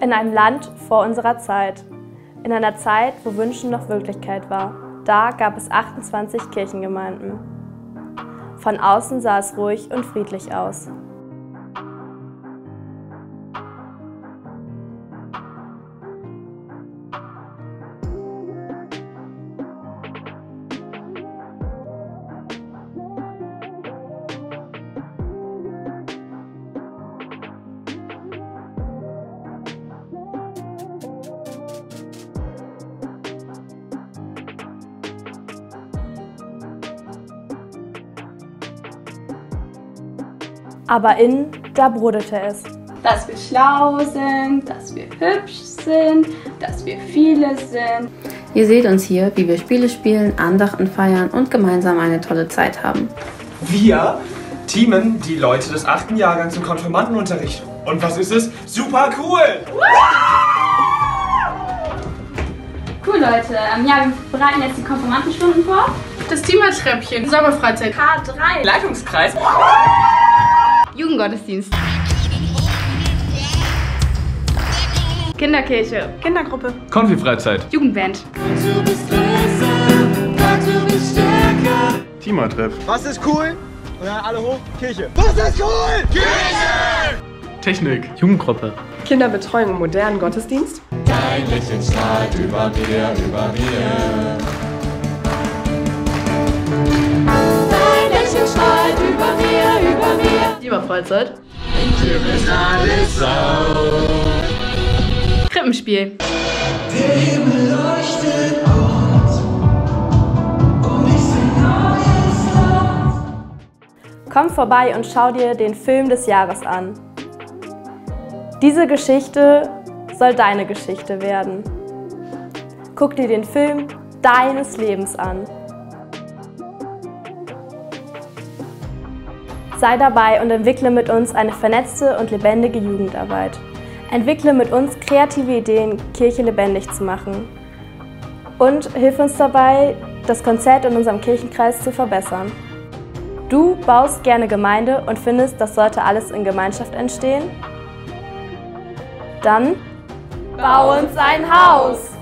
In einem Land vor unserer Zeit. In einer Zeit, wo Wünschen noch Wirklichkeit war. Da gab es 28 Kirchengemeinden. Von außen sah es ruhig und friedlich aus. Aber innen, da brodete es. Dass wir schlau sind, dass wir hübsch sind, dass wir viele sind. Ihr seht uns hier, wie wir Spiele spielen, Andachten feiern und gemeinsam eine tolle Zeit haben. Wir teamen die Leute des achten Jahrgangs im Konfirmandenunterricht. Und was ist es? Super cool! Cool, Leute. Ähm, ja, wir bereiten jetzt die Konfirmandenstunden vor. Das Teamertreppchen, Sommerfreizeit, K3. Leitungskreis. Jugendgottesdienst. Kinderkirche, Kindergruppe. Konfi-Freizeit. Jugendband. Teamertreff. Was ist cool? Und dann alle hoch, Kirche. Was ist cool? Kirche! Technik. Jugendgruppe. Kinderbetreuung im modernen Gottesdienst. Dein Lächeln strahlt über mir, über mir. Auf. Krippenspiel. Der Himmel leuchtet. Komm vorbei und schau dir den Film des Jahres an. Diese Geschichte soll deine Geschichte werden. Guck dir den Film deines Lebens an. Sei dabei und entwickle mit uns eine vernetzte und lebendige Jugendarbeit. Entwickle mit uns kreative Ideen, Kirche lebendig zu machen. Und hilf uns dabei, das Konzert in unserem Kirchenkreis zu verbessern. Du baust gerne Gemeinde und findest, das sollte alles in Gemeinschaft entstehen? Dann bau uns ein Haus!